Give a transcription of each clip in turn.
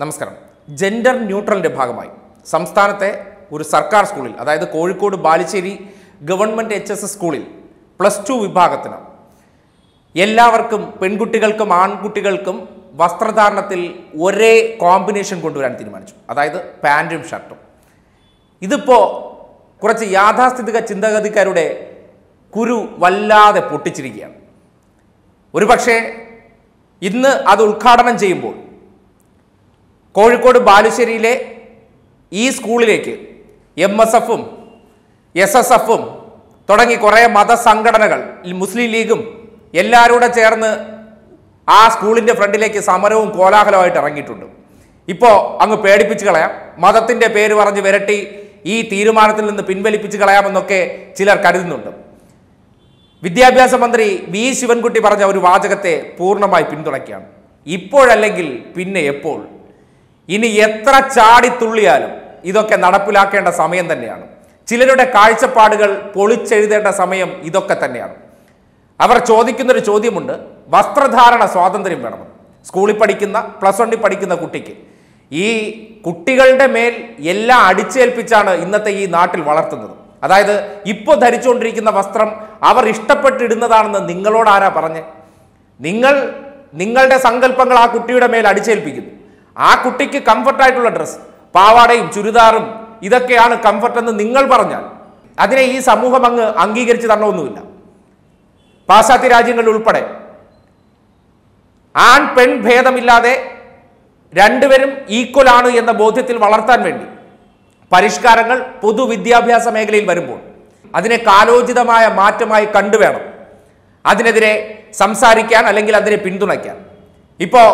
നമസ്കാരം. ജെൻഡർ ന്യൂട്രലിന്റെ ഭാഗമായി. സംസ്ഥാനത്തെ ഒരു സർക്കാർ സ്കൂളിൽ അതായത് Kozhikode Balussery government H S S സ്കൂളിൽ പ്ലസ് ടു വിഭാഗത്തിന് എല്ലാവർക്കും പെൺകുട്ടികൾക്കും ആൺകുട്ടികൾക്കും വസ്ത്രധാരണത്തിൽ ഒരേ കോമ്പിനേഷൻ കൊണ്ടുവരാൻ തീരുമാനിച്ചു. അതായത് പാന്റും ഷർട്ടും. ഇതിപ്പോൾ കുറച്ച് യാഥാസ്ഥിതിക ചിന്താഗതിക്കാരുടെ കുരു വല്ലാതെ പൊട്ടിച്ചിരിക്കുകയാണ്. ഒരുപക്ഷേ ഇന്ന് അത് ഉദ്ഘാടനം ചെയ്യുമ്പോൾ കോഴിക്കോട് ബാലുശ്ശേരിയിലെ ഈ സ്കൂളിലേക്ക് എം എസ് എഫും എസ് എസ് എഫും തുടങ്ങി കുറേ മതസംഘടനകൾ മുസ്ലിം ലീഗും എല്ലാവരും ചേർന്ന് ആ സ്കൂളിന്റെ ഫ്രണ്ടിലേക്ക് സമരവും കോലാഹലമായിട്ട് ഇറങ്ങിയിട്ടുണ്ട്. ഇപ്പോൾ അങ്ങ് പേടിപ്പിച്ച് കളയാം. മതത്തിന്റെ പേര് പറഞ്ഞ് വിരട്ടി ഈ തീരുമാനത്തിൽ നിന്ന് പിൻവലിപ്പിച്ച് കളയാമെന്നൊക്കെ ചിലർ കരുതുന്നുണ്ട്. വിദ്യാഭ്യാസ മന്ത്രി വി ശിവൻകുട്ടി പറഞ്ഞ ഒരു വാചകത്തെ പൂർണമായി പിന്തുണയ്ക്കുകയാണ്. ഇപ്പോഴല്ലെങ്കിൽ പിന്നെ എപ്പോൾ? ഇനി എത്ര ചാടിത്തുള്ളിയാലും ഇതൊക്കെ നടപ്പിലാക്കേണ്ട സമയം തന്നെയാണ്. ചിലരുടെ കാഴ്ചപ്പാടുകൾ പൊളിച്ചെഴുതേണ്ട സമയം ഇതൊക്കെ തന്നെയാണ്. അവർ ചോദിക്കുന്നൊരു ചോദ്യമുണ്ട് വസ്ത്രധാരണ സ്വാതന്ത്ര്യം വേണമെന്ന് സ്കൂളിൽ പഠിക്കുന്ന പ്ലസ് വണ്ണിൽ പഠിക്കുന്ന കുട്ടിക്ക് ഈ കുട്ടികളുടെ മേൽ എല്ലാം അടിച്ചേൽപ്പിച്ചാണ് ഇന്നത്തെ ഈ നാട്ടിൽ വളർത്തുന്നത്. അതായത് ഇപ്പോൾ ധരിച്ചുകൊണ്ടിരിക്കുന്ന വസ്ത്രം അവർ ഇഷ്ടപ്പെട്ടിടുന്നതാണെന്ന് നിങ്ങളോട് ആരാ പറഞ്ഞ്? നിങ്ങൾ നിങ്ങളുടെ സങ്കല്പങ്ങൾ ആ കുട്ടിയുടെ മേൽ അടിച്ചേൽപ്പിക്കുന്നു. ആ കുട്ടിക്ക് കംഫർട്ടായിട്ടുള്ള ഡ്രസ്സ് പാവാടയും ചുരിദാറും ഇതൊക്കെയാണ് കംഫർട്ട് എന്ന് നിങ്ങൾ പറഞ്ഞാൽ. അതിനെ ഈ സമൂഹം അങ്ങ് അംഗീകരിച്ച് തരണമൊന്നുമില്ല പാശ്ചാത്യ രാജ്യങ്ങളിൽ ഉൾപ്പെടെ ആൺ പെൺ ഭേദമില്ലാതെ രണ്ടുപേരും ഈക്വൽ ആണ് എന്ന ബോധ്യത്തിൽ വളർത്താൻ വേണ്ടി പരിഷ്കാരങ്ങൾ പൊതുവിദ്യാഭ്യാസ മേഖലയിൽ വരുമ്പോൾ അതിനെ കാലോചിതമായ മാറ്റമായി കണ്ടുവേണം. അതിനെതിരെ സംസാരിക്കാൻ അല്ലെങ്കിൽ അതിനെ പിന്തുണയ്ക്കാൻ. ഇപ്പോൾ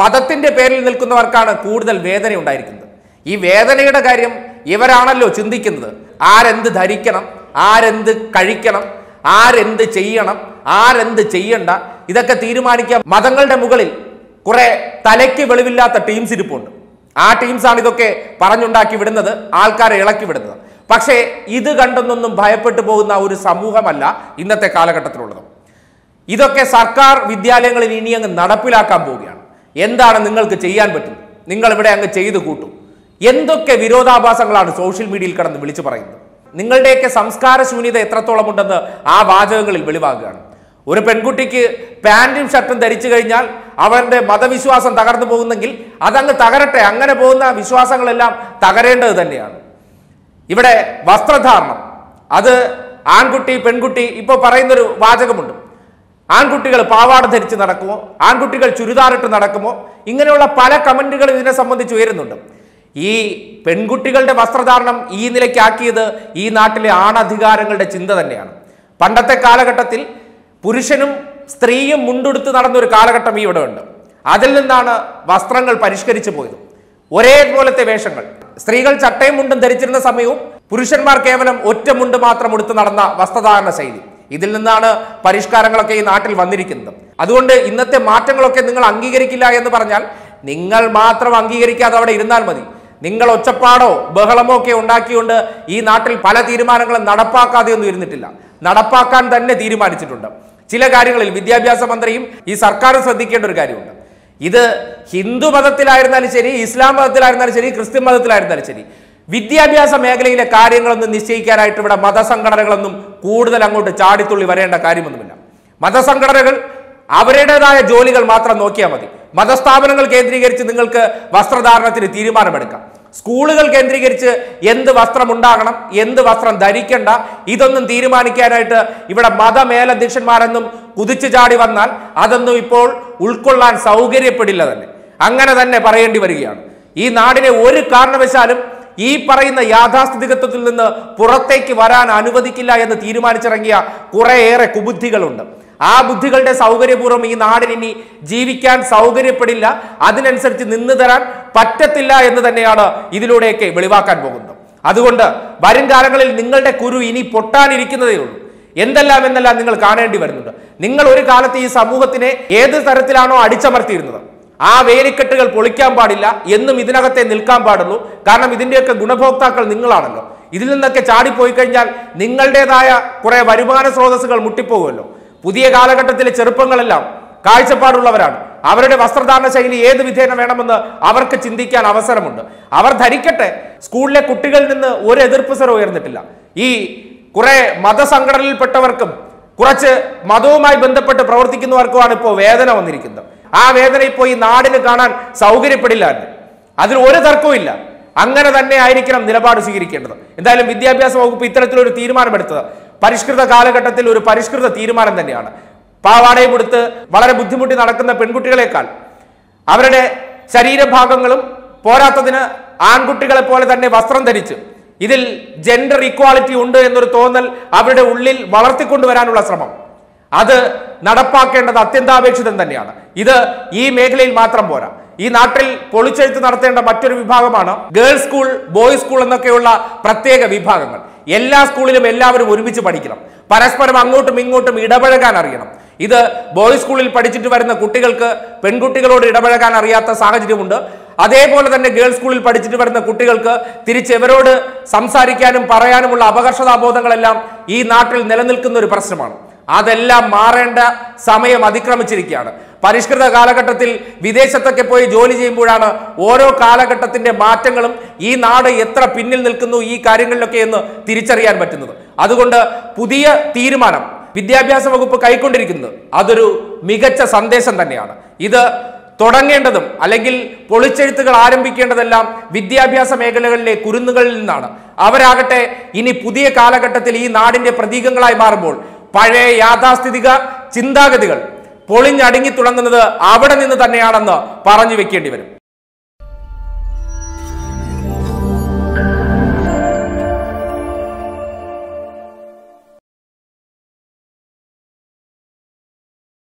മതത്തിന്റെ പേരിൽ നിൽക്കുന്നവർക്കാണ് കൂടുതൽ വേദന ഉണ്ടായിരിക്കുന്നത്. ഈ വേദനയുടെ കാര്യം ഇവരാണല്ലോ ചിന്തിക്കുന്നത്. ആരെന്ത് ധരിക്കണം ആരെന്ത് കഴിക്കണം ആരെന്ത് ചെയ്യണം ആരെന്ത് ചെയ്യണ്ട ഇതൊക്കെ തീരുമാനിക്കാൻ മതങ്ങളുടെ മുകളിൽ കുറെ തലയ്ക്ക് വെളിവില്ലാത്ത ടീംസ് ഇരിപ്പുണ്ട്. ആ ടീംസാണ് ഇതൊക്കെ പറഞ്ഞുണ്ടാക്കി വിടുന്നത് ആൾക്കാരെ ഇളക്കി വിടുന്നത്. പക്ഷേ ഇത് കണ്ടൊന്നൊന്നും ഭയപ്പെട്ടു പോകുന്ന ഒരു സമൂഹമല്ല ഇന്നത്തെ കാലഘട്ടത്തിലുള്ളത്. ഇതൊക്കെ സർക്കാർ വിദ്യാലയങ്ങളിൽ ഇനി അങ്ങ് നടപ്പിലാക്കാൻ പോവുകയാണ്. എന്താണ് നിങ്ങൾക്ക് ചെയ്യാൻ പറ്റുന്നത്? നിങ്ങൾ ഇവിടെ അങ്ങ് ചെയ്തു കൂട്ടും. എന്തൊക്കെ വിരോധാഭാസങ്ങളാണ് സോഷ്യൽ മീഡിയയിൽ കടന്ന് വിളിച്ചു പറയുന്നത്? നിങ്ങളുടെയൊക്കെ സംസ്കാര ശൂന്യത എത്രത്തോളം ഉണ്ടെന്ന് ആ വാചകങ്ങളിൽ വെളിവാകുകയാണ്. ഒരു പെൺകുട്ടിക്ക് പാന്റും ഷർട്ടും ധരിച്ചു കഴിഞ്ഞാൽ അവരുടെ മതവിശ്വാസം തകർന്നു പോകുന്നെങ്കിൽ അതങ്ങ് തകരട്ടെ. അങ്ങനെ പോകുന്ന വിശ്വാസങ്ങളെല്ലാം തകരേണ്ടത് തന്നെയാണ്. ഇവിടെ വസ്ത്രധാരണം. അത് ആൺകുട്ടി പെൺകുട്ടി ഇപ്പോൾ പറയുന്നൊരു വാചകമുണ്ട്. ആൺകുട്ടികൾ പാവാട ധരിച്ച് നടക്കുമോ? ആൺകുട്ടികൾ ചുരിദാറിട്ട് നടക്കുമോ? ഇങ്ങനെയുള്ള പല കമന്റുകളും ഇതിനെ സംബന്ധിച്ച് ഉയരുന്നുണ്ട്. ഈ പെൺകുട്ടികളുടെ വസ്ത്രധാരണം ഈ നിലയ്ക്കാക്കിയത് ഈ നാട്ടിലെ ആണധികാരങ്ങളുടെ ചിന്ത തന്നെയാണ്. പണ്ടത്തെ കാലഘട്ടത്തിൽ പുരുഷനും സ്ത്രീയും മുണ്ടെടുത്ത് നടന്നൊരു കാലഘട്ടം ഇവിടെ ഉണ്ട്. അതിൽ നിന്നാണ് വസ്ത്രങ്ങൾ പരിഷ്കരിച്ചു പോയത്. ഒരേപോലത്തെ വേഷങ്ങൾ. സ്ത്രീകൾ ചട്ടയും മുണ്ടും ധരിച്ചിരുന്ന സമയവും പുരുഷന്മാർ കേവലം ഒറ്റ മുണ്ട് മാത്രം ഉടുത്ത് നടന്ന വസ്ത്രധാരണ ശൈലി. ഇതിൽ നിന്നാണ് പരിഷ്കാരങ്ങളൊക്കെ ഈ നാട്ടിൽ വന്നിരിക്കുന്നത്. അതുകൊണ്ട് ഇന്നത്തെ മാറ്റങ്ങളൊക്കെ നിങ്ങൾ അംഗീകരിക്കില്ല എന്ന് പറഞ്ഞാൽ നിങ്ങൾ മാത്രം അംഗീകരിക്കാതെ അവിടെ ഇരുന്നാൽ മതി. നിങ്ങൾ ഒച്ചപ്പാടോ ബഹളമോ ഒക്കെ ഉണ്ടാക്കിക്കൊണ്ട് ഈ നാട്ടിൽ പല തീരുമാനങ്ങളും നടപ്പാക്കാതെ ഒന്നും ഇരുന്നിട്ടില്ല. നടപ്പാക്കാൻ തന്നെ തീരുമാനിച്ചിട്ടുണ്ട്. ചില കാര്യങ്ങളിൽ വിദ്യാഭ്യാസ മന്ത്രിയും ഈ സർക്കാരും ശ്രദ്ധിക്കേണ്ട ഒരു കാര്യമുണ്ട്. ഇത് ഹിന്ദു മതത്തിലായിരുന്നാലും ശരി ഇസ്ലാം മതത്തിലായിരുന്നാലും ശരി ക്രിസ്ത്യൻ മതത്തിലായിരുന്നാലും ശരി. വിദ്യാഭ്യാസ മേഖലയിലെ കാര്യങ്ങളൊന്നും നിശ്ചയിക്കാനായിട്ട് ഇവിടെ മതസംഘടനകളൊന്നും കൂടുതൽ അങ്ങോട്ട് ചാടിത്തുള്ളി വരേണ്ട കാര്യമൊന്നുമില്ല. മതസംഘടനകൾ അവരുടേതായ ജോലികൾ മാത്രം നോക്കിയാൽ മതി. മതസ്ഥാപനങ്ങൾ കേന്ദ്രീകരിച്ച് നിങ്ങൾക്ക് വസ്ത്രധാരണത്തിന് തീരുമാനമെടുക്കാം. സ്കൂളുകൾ കേന്ദ്രീകരിച്ച് എന്ത് വസ്ത്രം ഉണ്ടാകണം എന്ത് വസ്ത്രം ധരിക്കണ്ട ഇതൊന്നും തീരുമാനിക്കാനായിട്ട് ഇവിടെ മതമേലധ്യക്ഷന്മാരെന്നും കുതിച്ചു ചാടി വന്നാൽ അതൊന്നും ഇപ്പോൾ ഉൾക്കൊള്ളാൻ സൗകര്യപ്പെടില്ല തന്നെ. അങ്ങനെ തന്നെ പറയേണ്ടി വരികയാണ്. ഈ നാടിനെ ഒരു കാരണവശാലും ഈ പറയുന്ന യാഥാസ്ഥിതികത്വത്തിൽ നിന്ന് പുറത്തേക്ക് വരാൻ അനുവദിക്കില്ല എന്ന് തീരുമാനിച്ചിറങ്ങിയ കുറേയേറെ കുബുദ്ധികളുണ്ട്. ആ ബുദ്ധികളുടെ സൗകര്യപൂർവം ഈ നാടിന് ഇനി ജീവിക്കാൻ സൗകര്യപ്പെടില്ല. അതിനനുസരിച്ച് നിന്ന് തരാൻ പറ്റത്തില്ല എന്ന് തന്നെയാണ് ഇതിലൂടെയൊക്കെ വെളിവാക്കാൻ പോകുന്നത്. അതുകൊണ്ട് വരും കാലങ്ങളിൽ നിങ്ങളുടെ കുരു ഇനി പൊട്ടാനിരിക്കുന്നതേ ഉള്ളൂ. എന്തെല്ലാം എന്നെല്ലാം നിങ്ങൾ കാണേണ്ടി വരുന്നുണ്ട്. നിങ്ങൾ ഒരു കാലത്ത് ഈ സമൂഹത്തിനെ ഏത് തരത്തിലാണോ അടിച്ചമർത്തിയിരുന്നത്? ആ വേലിക്കെട്ടുകൾ പൊളിക്കാൻ പാടില്ല എന്നും ഇതിനകത്തെ നിൽക്കാൻ പാടുള്ളൂ. കാരണം ഇതിന്റെയൊക്കെ ഗുണഭോക്താക്കൾ നിങ്ങളാണല്ലോ. ഇതിൽ നിന്നൊക്കെ ചാടിപ്പോയി കഴിഞ്ഞാൽ നിങ്ങളുടേതായ കുറേ വരുമാന സ്രോതസ്സുകൾ മുട്ടിപ്പോകുമല്ലോ. പുതിയ കാലഘട്ടത്തിലെ ചെറുപ്പങ്ങളെല്ലാം കാഴ്ചപ്പാടുള്ളവരാണ്. അവരുടെ വസ്ത്രധാരണ ശൈലി ഏത് വിധേന വേണമെന്ന് അവർക്ക് ചിന്തിക്കാൻ അവസരമുണ്ട്. അവർ ധരിക്കട്ടെ സ്കൂളിലെ കുട്ടികളിൽ നിന്ന് ഒരു എതിർപ്പ് സ്വരം ഉയർന്നിട്ടില്ല. ഈ കുറെ മതസംഘടനയിൽപ്പെട്ടവർക്കും കുറച്ച് മതവുമായി ബന്ധപ്പെട്ട് പ്രവർത്തിക്കുന്നവർക്കുമാണ് ഇപ്പോൾ വേദന വന്നിരിക്കുന്നത്. ആ വേദന ഇപ്പോൾ ഈ നാടിന് കാണാൻ സൗകര്യപ്പെടില്ല അതിൽ ഒരു തർക്കവും ഇല്ല. അങ്ങനെ തന്നെ ആയിരിക്കണം നിലപാട് സ്വീകരിക്കേണ്ടത്. എന്തായാലും വിദ്യാഭ്യാസ വകുപ്പ് ഇത്തരത്തിലൊരു തീരുമാനമെടുത്തത്. പരിഷ്കൃത കാലഘട്ടത്തിൽ ഒരു പരിഷ്കൃത തീരുമാനം തന്നെയാണ്. പാവാടയും എടുത്ത് വളരെ ബുദ്ധിമുട്ടി നടക്കുന്ന പെൺകുട്ടികളെക്കാൾ അവരുടെ ശരീരഭാഗങ്ങളും പോരാത്തതിന് ആൺകുട്ടികളെ പോലെ തന്നെ വസ്ത്രം ധരിച്ച് ഇതിൽ ജെൻഡർ ഇക്വാളിറ്റി ഉണ്ട് എന്നൊരു തോന്നൽ അവരുടെ ഉള്ളിൽ വളർത്തിക്കൊണ്ടുവരാനുള്ള ശ്രമം. അത് നടപ്പാക്കേണ്ടത് അത്യന്താപേക്ഷിതം തന്നെയാണ്. ഇത് ഈ മേഖലയിൽ മാത്രം പോരാ. ഈ നാട്ടിൽ പൊളിച്ചെഴുത്ത് നടത്തേണ്ട മറ്റൊരു വിഭാഗമാണ് ഗേൾസ് സ്കൂൾ ബോയ്സ് സ്കൂൾ എന്നൊക്കെയുള്ള പ്രത്യേക വിഭാഗങ്ങൾ. എല്ലാ സ്കൂളിലും എല്ലാവരും ഒരുമിച്ച് പഠിക്കണം. പരസ്പരം അങ്ങോട്ടും ഇങ്ങോട്ടും ഇടപഴകാൻ അറിയണം. ഇത് ബോയ്സ് സ്കൂളിൽ പഠിച്ചിട്ട് വരുന്ന കുട്ടികൾക്ക് പെൺകുട്ടികളോട് ഇടപഴകാൻ അറിയാത്ത സാഹചര്യമുണ്ട്. അതേപോലെ തന്നെ ഗേൾസ് സ്കൂളിൽ പഠിച്ചിട്ട് വരുന്ന കുട്ടികൾക്ക് തിരിച്ചെവരോട് സംസാരിക്കാനും പറയാനുമുള്ള അപകർഷതാബോധങ്ങളെല്ലാം ഈ നാട്ടിൽ നിലനിൽക്കുന്ന ഒരു പ്രശ്നമാണ്. അതെല്ലാം മാറേണ്ട സമയം അതിക്രമിച്ചിരിക്കുകയാണ്. പരിഷ്കൃത കാലഘട്ടത്തിൽ വിദേശത്തൊക്കെ പോയി ജോലി ചെയ്യുമ്പോഴാണ് ഓരോ കാലഘട്ടത്തിന്റെ മാറ്റങ്ങളും ഈ നാട് എത്ര പിന്നിൽ നിൽക്കുന്നു ഈ കാര്യങ്ങളിലൊക്കെ എന്ന് തിരിച്ചറിയാൻ പറ്റുന്നത്. അതുകൊണ്ട് പുതിയ തീരുമാനം വിദ്യാഭ്യാസ വകുപ്പ് കൈക്കൊണ്ടിരിക്കുന്നത് അതൊരു മികച്ച സന്ദേശം തന്നെയാണ്. ഇത് തുടങ്ങേണ്ടതും അല്ലെങ്കിൽ പൊളിച്ചെഴുത്തുകൾ ആരംഭിക്കേണ്ടതെല്ലാം വിദ്യാഭ്യാസ മേഖലകളിലെ കുരുന്നുകളിൽ നിന്നാണ്. അവരാകട്ടെ ഇനി പുതിയ കാലഘട്ടത്തിൽ ഈ നാടിന്റെ പ്രതീകങ്ങളായി മാറുമ്പോൾ പഴയ യാഥാസ്ഥിതിക ചിന്താഗതികൾ പൊളിഞ്ഞടുങ്ങി തുടങ്ങുന്നത് അവിടെ നിന്ന് തന്നെയാണെന്ന് പറഞ്ഞു വെക്കേണ്ടി വരും.